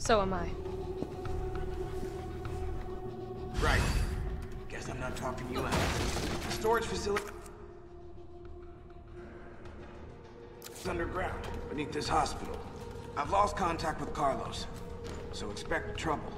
So am I. Right. Guess I'm not talking you out. The storage facility... It's underground, beneath this hospital. I've lost contact with Carlos, so expect trouble.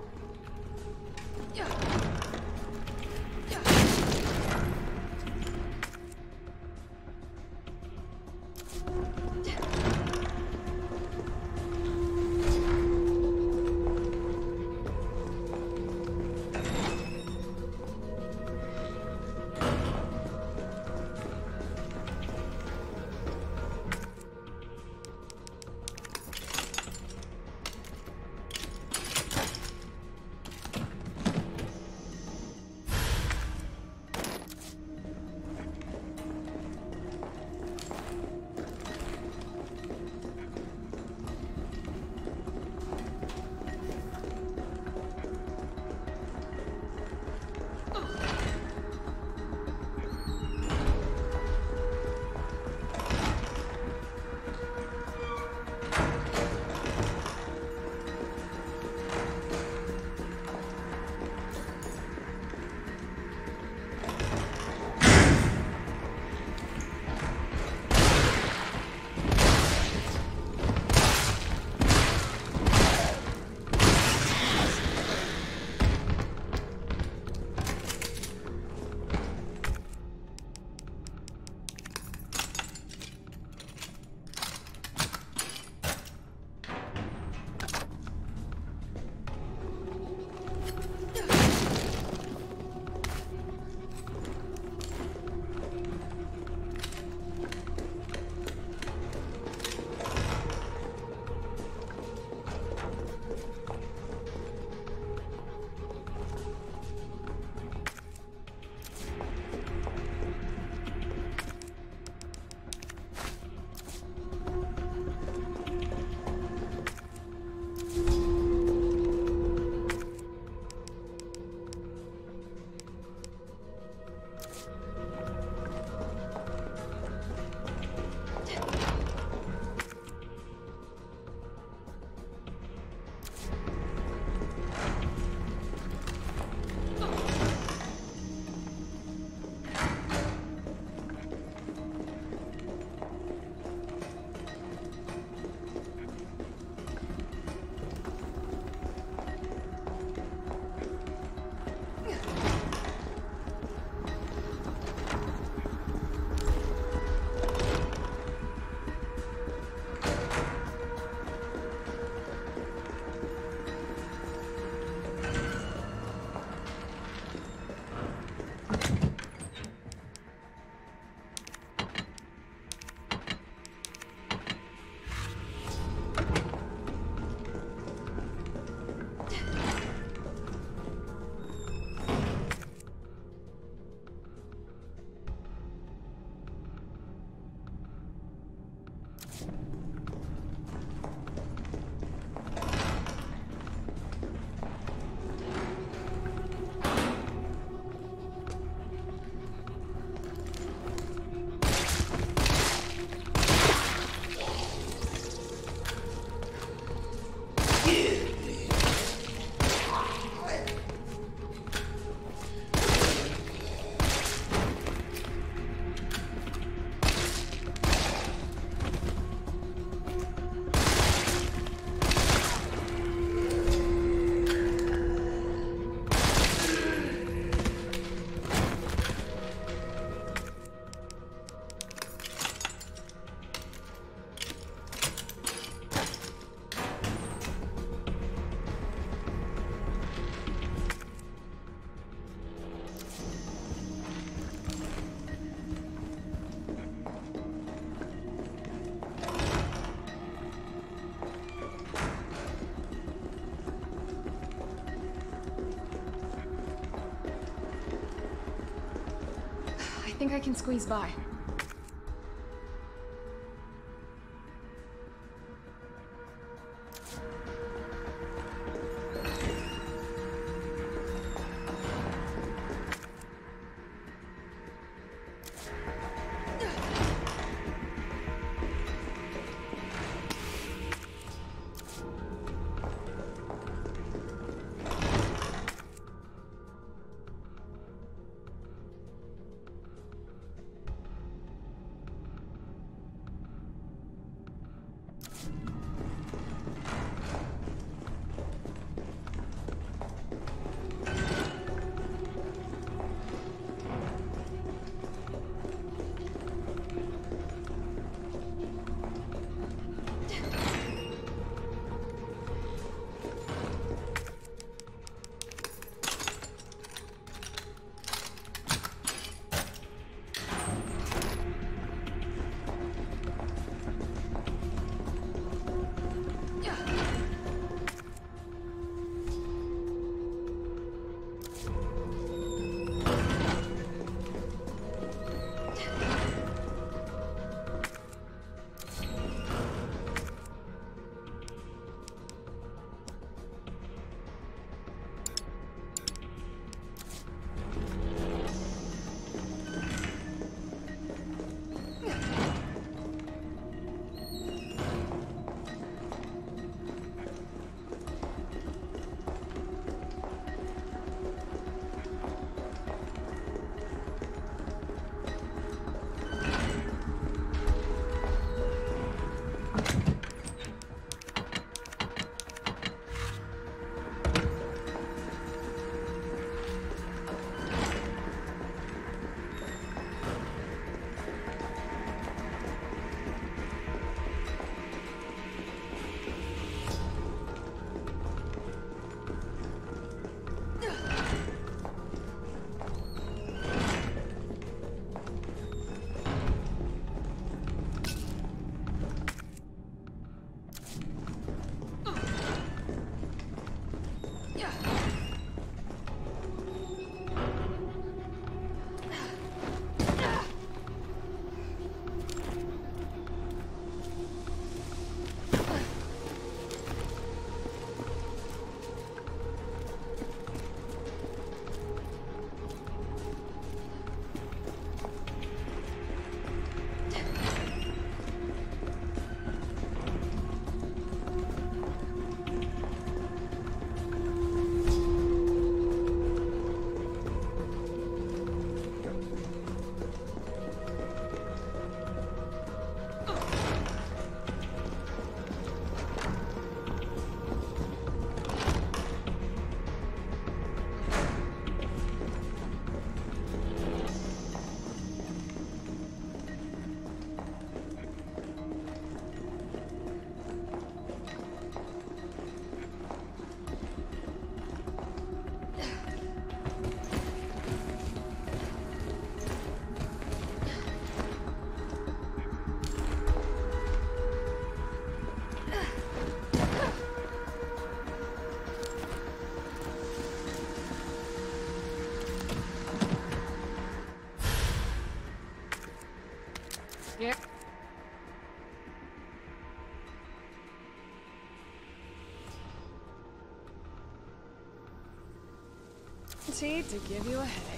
Think I can squeeze by. To give you a headache.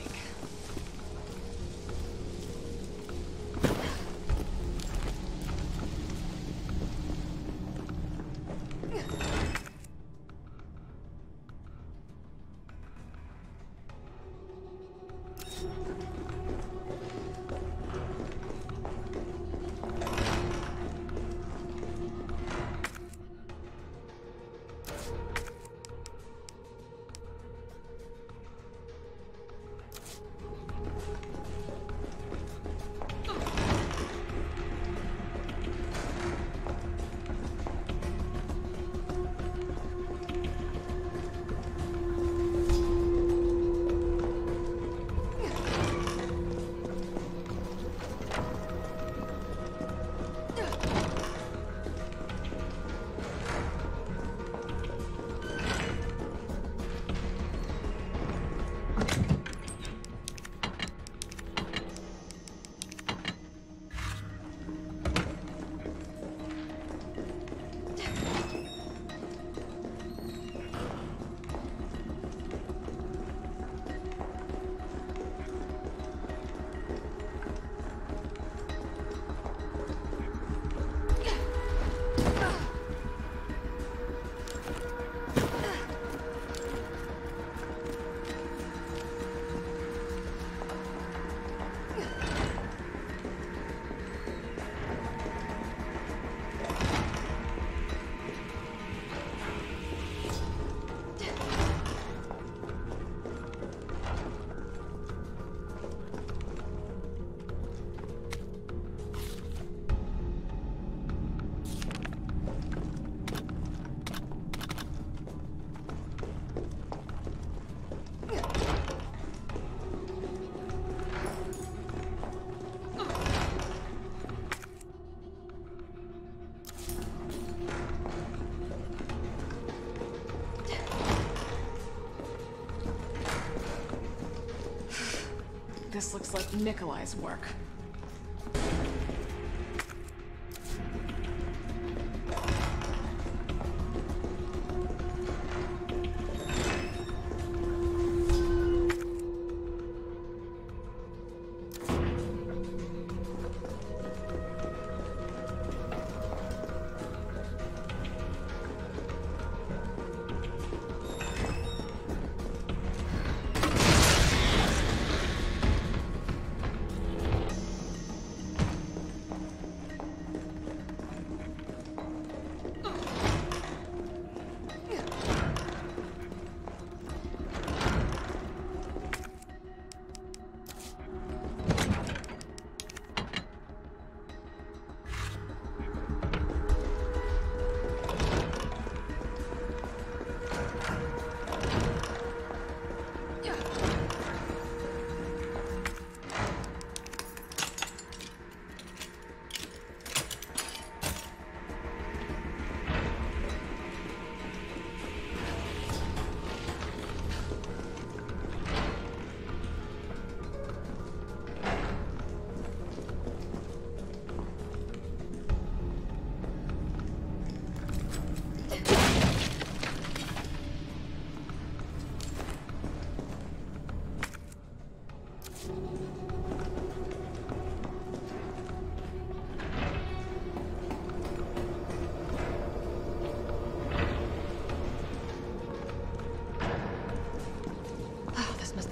This looks like Nikolai's work.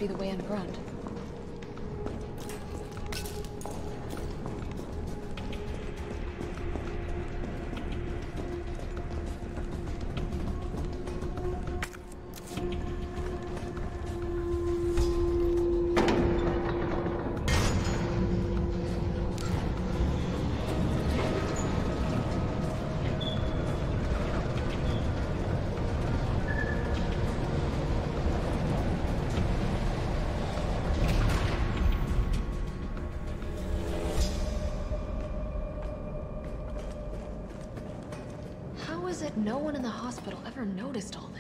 Be the way underground. How no one in the hospital ever noticed all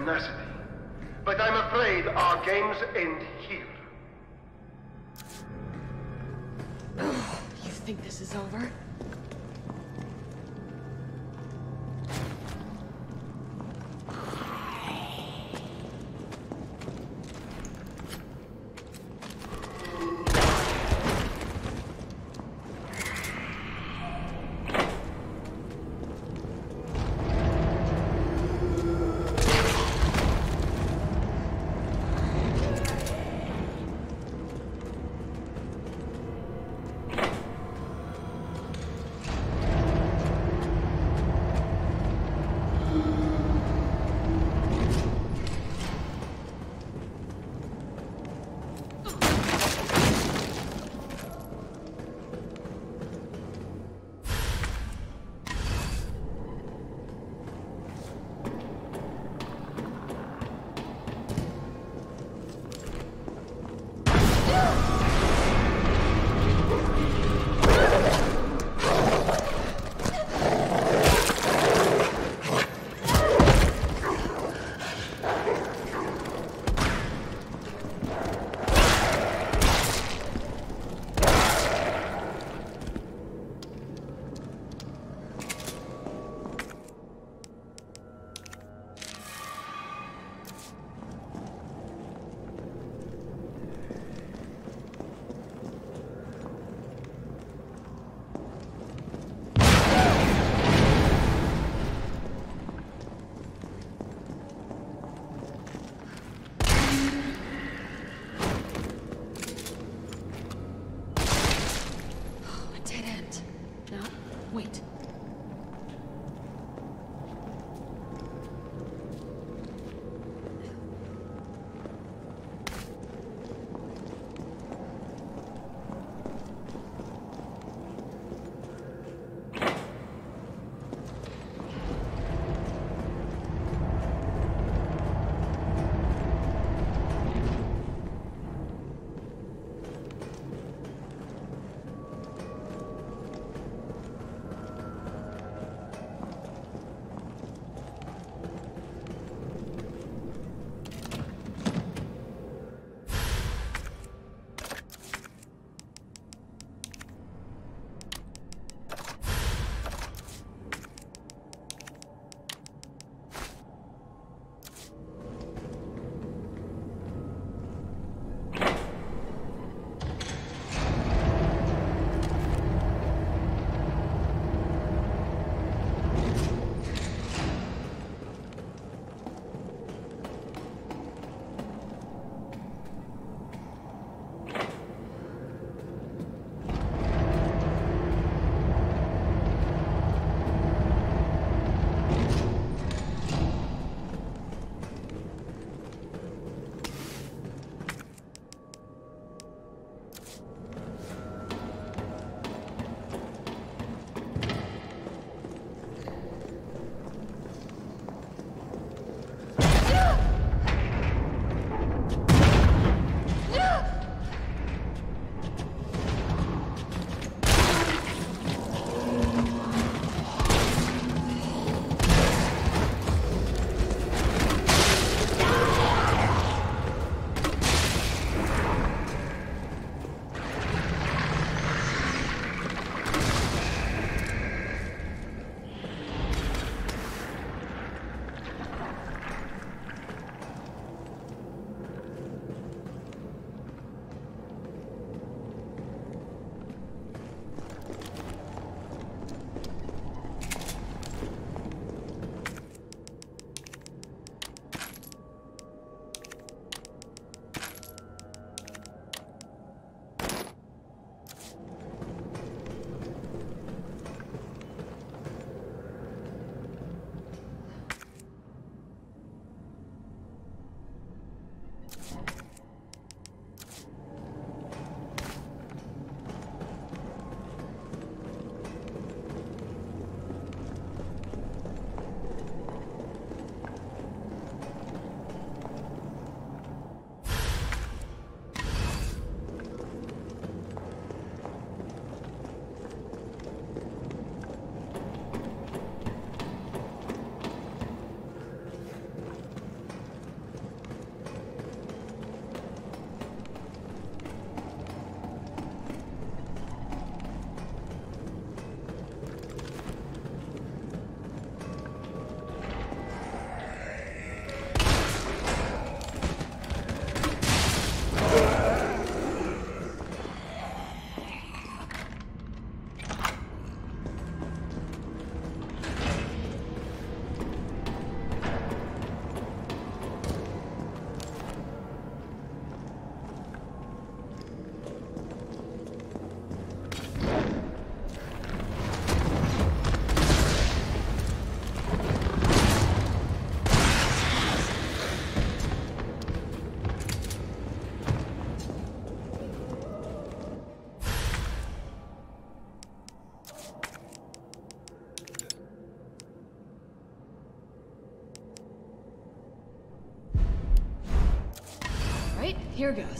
tenacity. But I'm afraid our games end here. You think this is over? Here goes.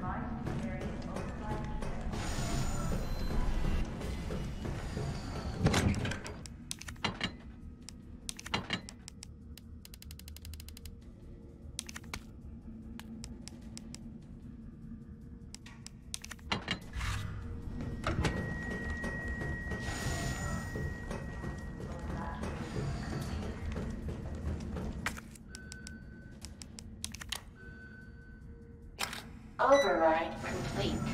Bye. Override complete.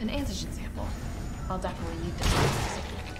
An antigen sample. I'll definitely need this.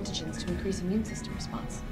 Antigens to increase immune system response.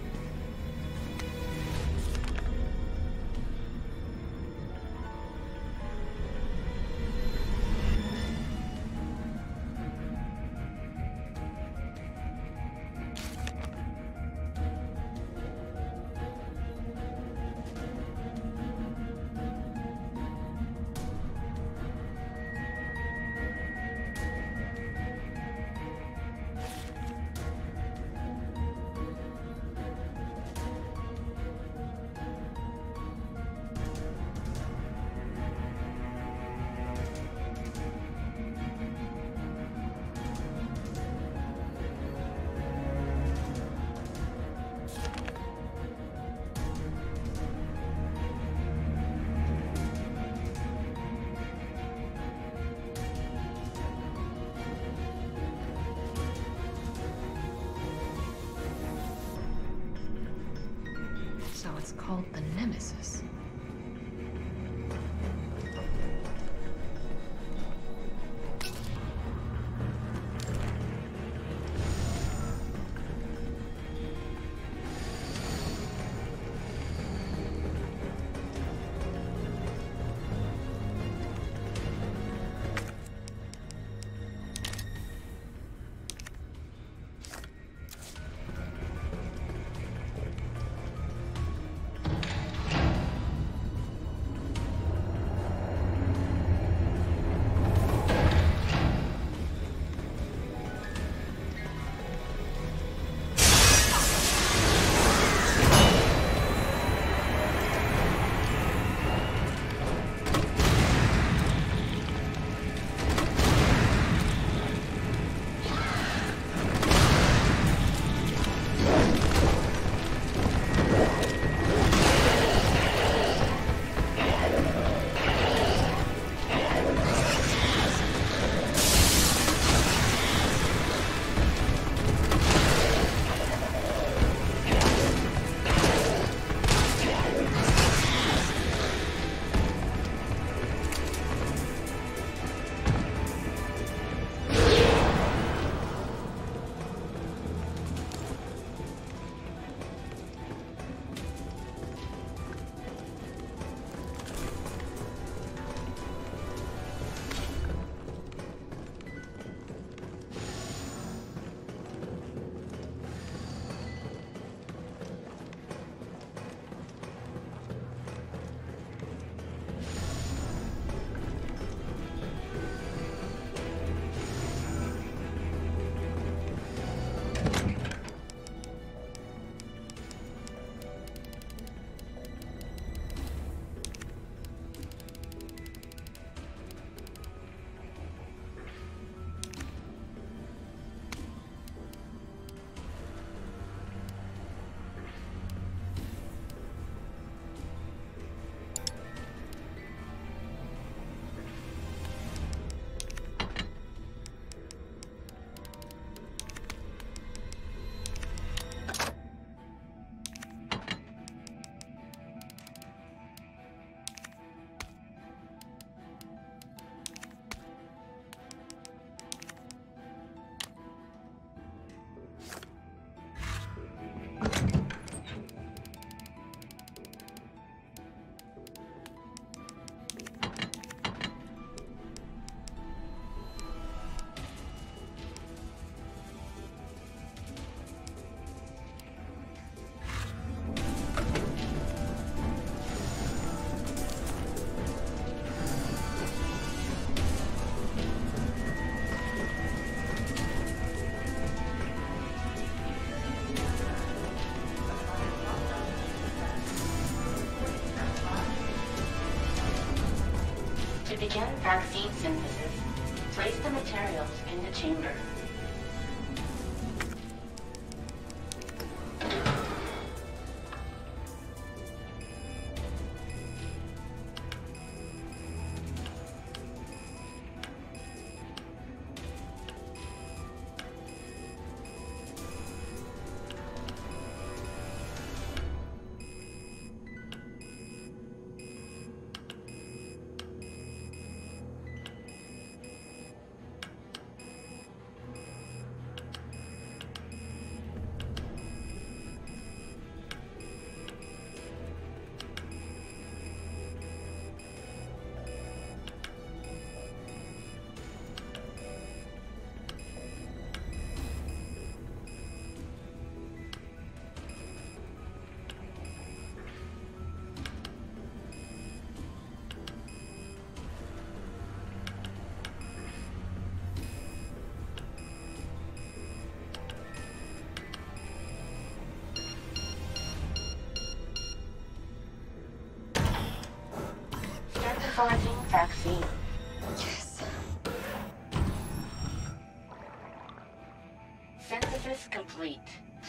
Begin vaccine synthesis, place the materials in the chamber.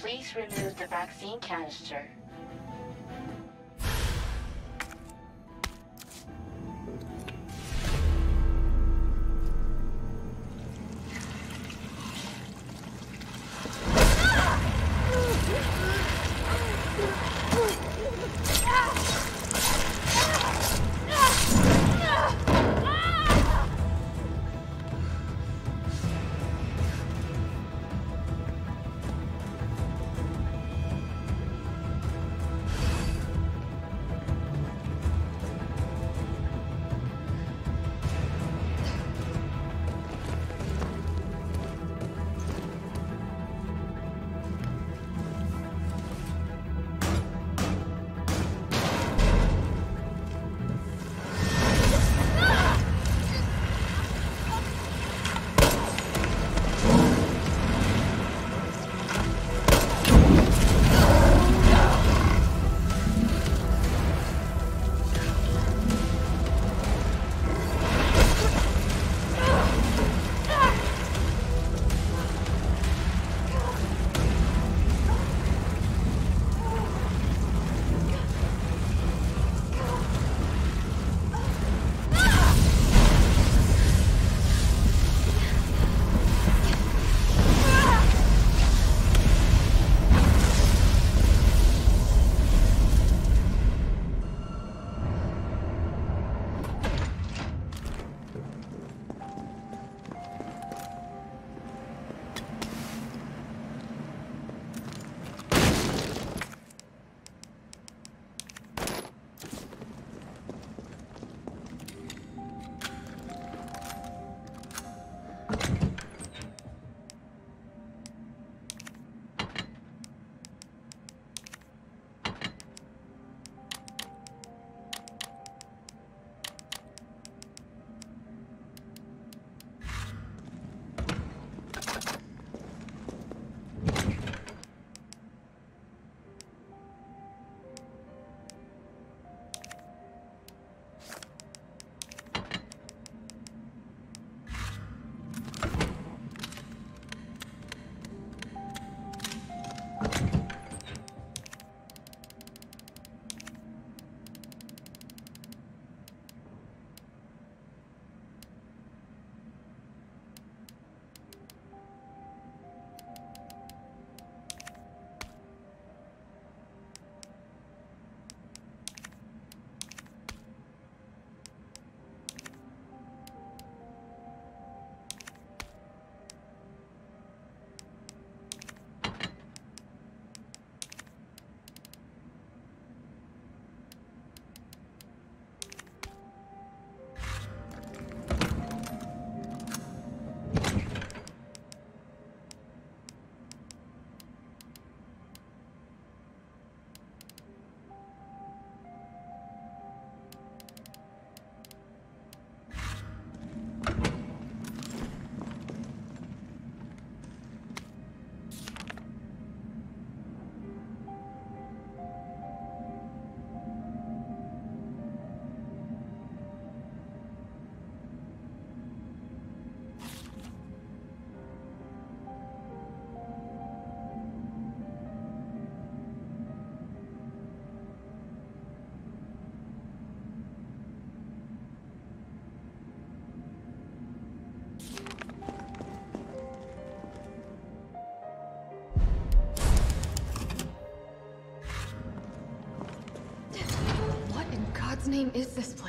Please remove the vaccine canister. Name is this place?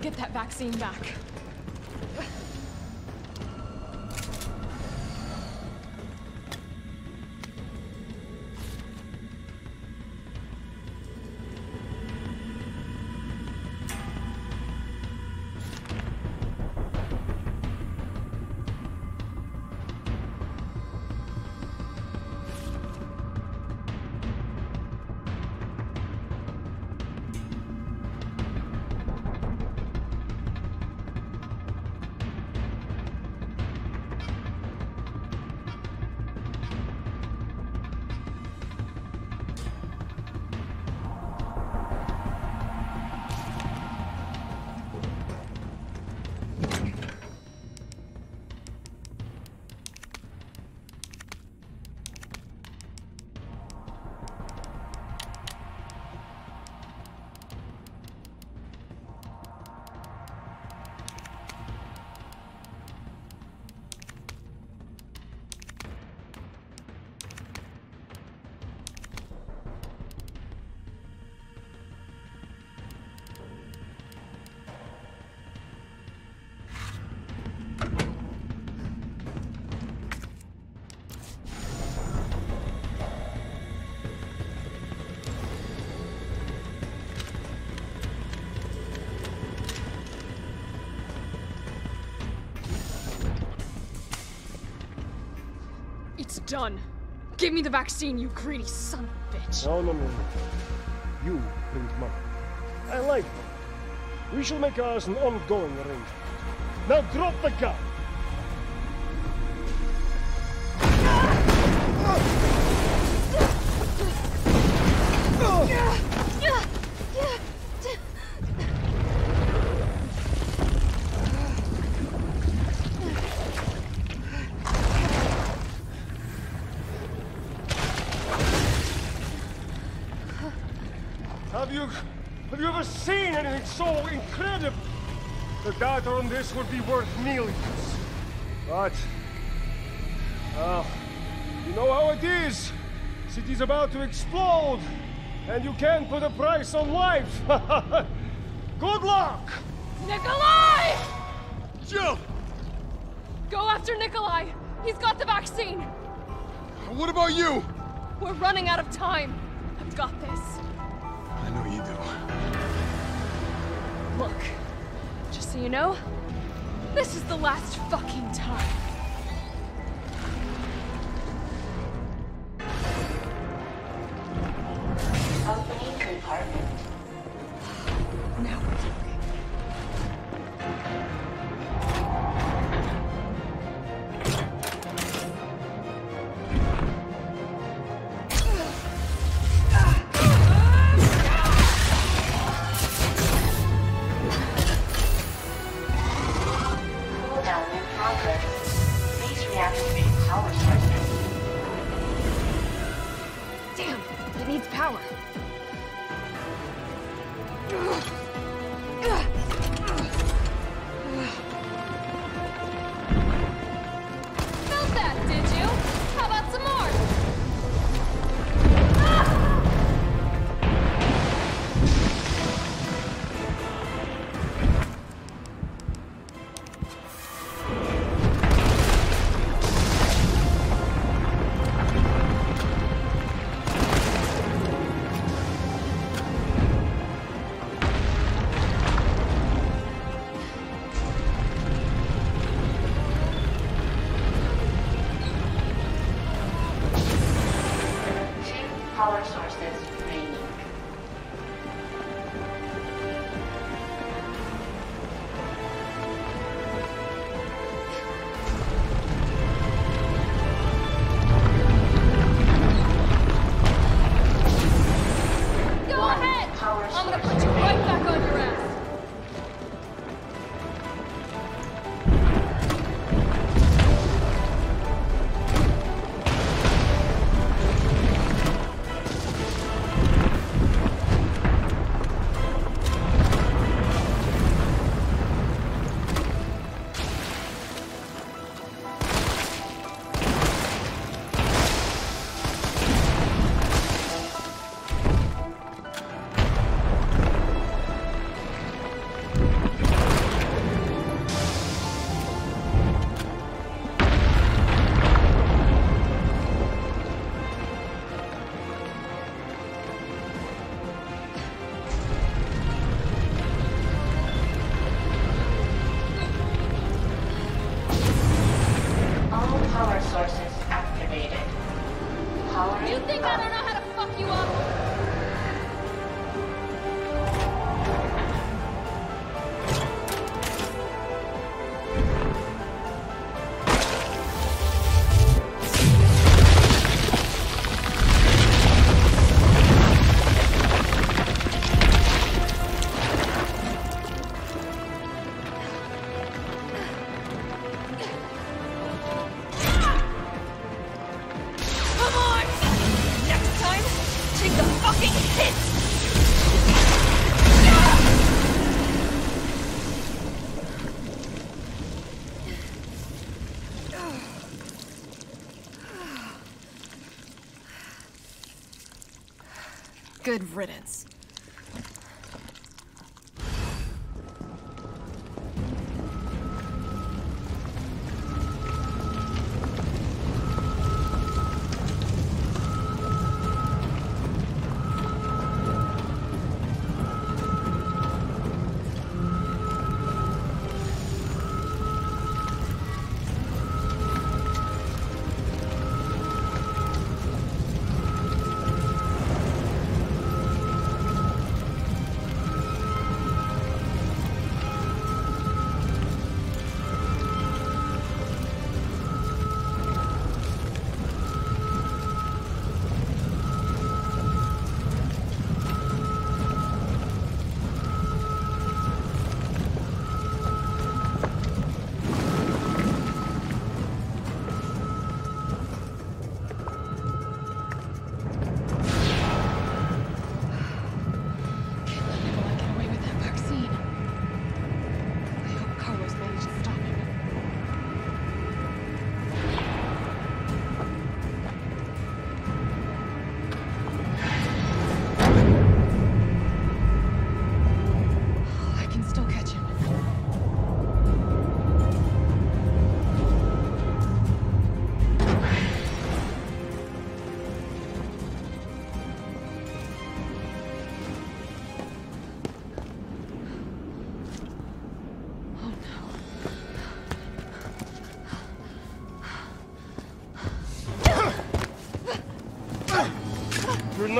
Get that vaccine back. Done. Give me the vaccine, you greedy son of a bitch. No, no, no, no. You bring money. I like money. We shall make ours an ongoing arrangement. Now drop the gun! Would be worth millions. But... You know how it is. City's about to explode. And you can't put a price on life. it needs power. Good riddance.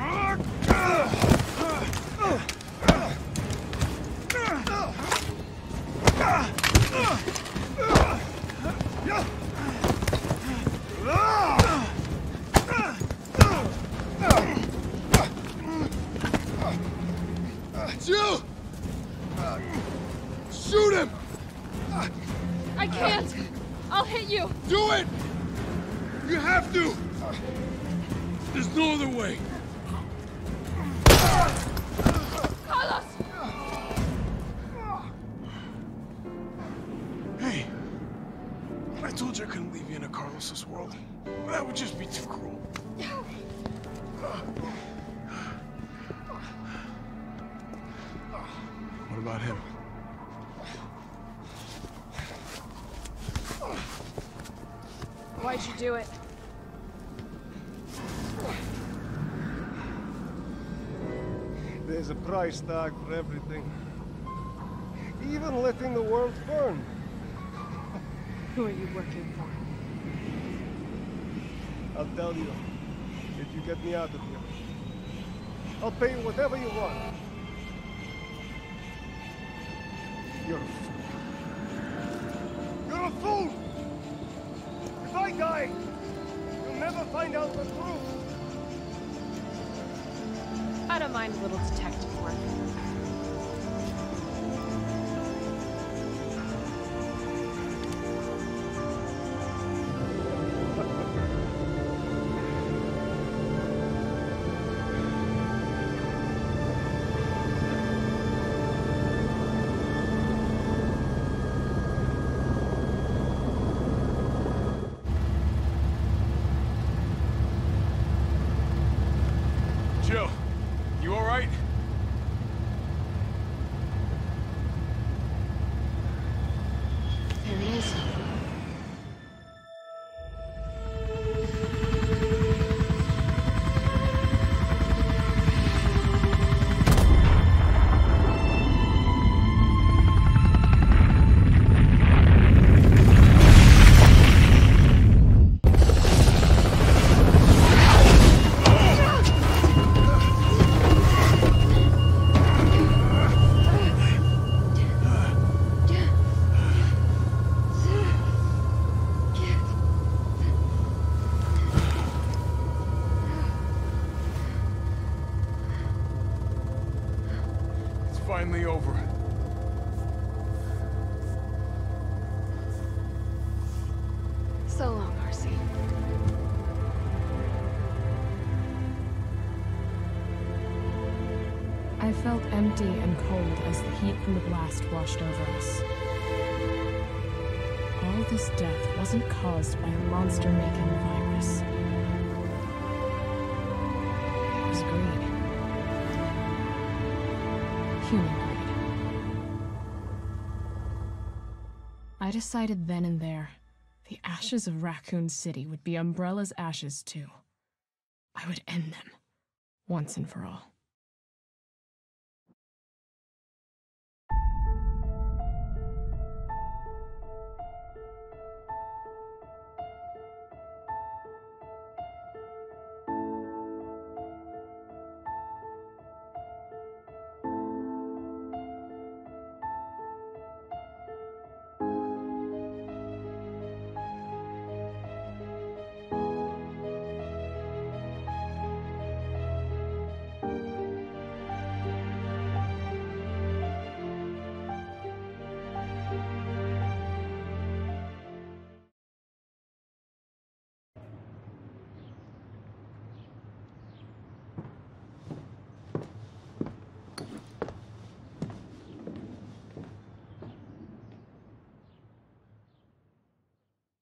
Uh, uh, uh. Do it? There's a price tag for everything. Even letting the world burn. Who are you working for? I'll tell you, if you get me out of here. I'll pay you whatever you want. You're find out the truth. I don't mind a little detective empty and cold as the heat from the blast washed over us. All this death wasn't caused by a monster-making virus. It was greed. Human greed. I decided then and there, the ashes of Raccoon City would be Umbrella's ashes too. I would end them, once and for all.